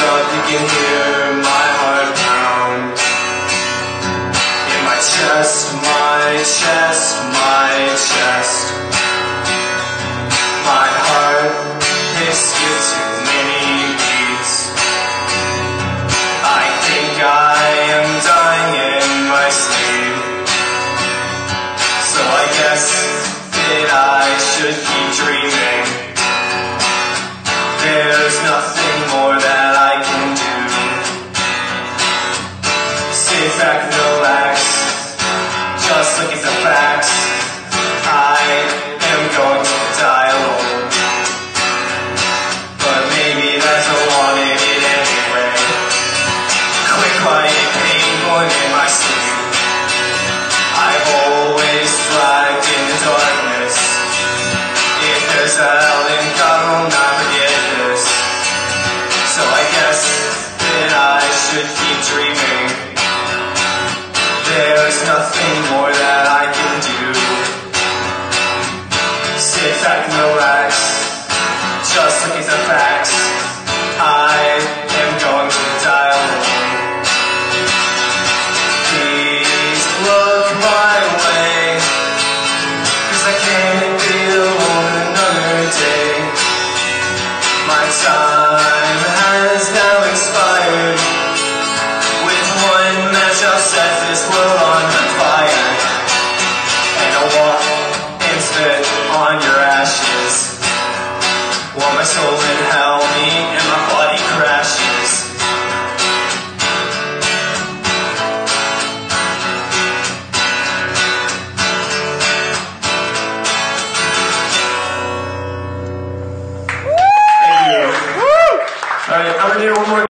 up, you can hear my heart pound In my chest, my chest, my chest. Back and relax. Just look at the facts. I am going to die alone. But maybe that's I wanted it anyway. Quick, quiet pain going in my sleep. I've always thrived in the darkness. If there's a hell, then God will not forget this. So I guess that I should keep dreaming. There's nothing more that I can do. Sit back and relax. Just look at the facts. I am going to die alone. Please look my way. Cause I can't be alone another day. My time set this world on fire. And I'll walk and spit on your ashes. While my soul in hell, me and my body crashes. Thank you. All right, I'm gonna do one more.